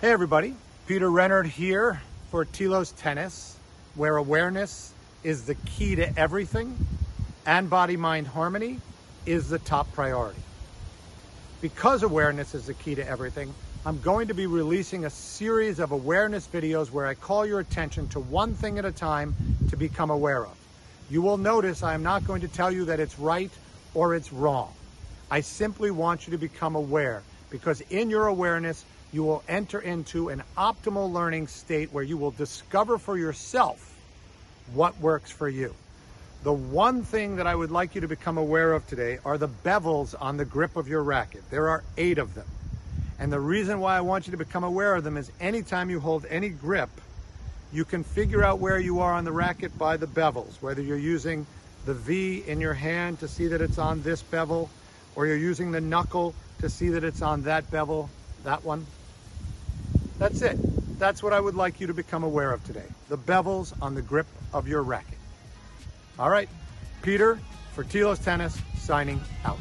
Hey everybody, Peter Rennert here for TELOS Tennis, where awareness is the key to everything and body-mind harmony is the top priority. Because awareness is the key to everything, I'm going to be releasing a series of awareness videos where I call your attention to one thing at a time to become aware of. You will notice I am not going to tell you that it's right or it's wrong. I simply want you to become aware because in your awareness, you will enter into an optimal learning state where you will discover for yourself what works for you. The one thing that I would like you to become aware of today are the bevels on the grip of your racket. There are eight of them. And the reason why I want you to become aware of them is anytime you hold any grip, you can figure out where you are on the racket by the bevels, whether you're using the V in your hand to see that it's on this bevel, or you're using the knuckle to see that it's on that bevel, that one. That's it. That's what I would like you to become aware of today. The bevels on the grip of your racket. All right, Peter for TELOS Tennis signing out.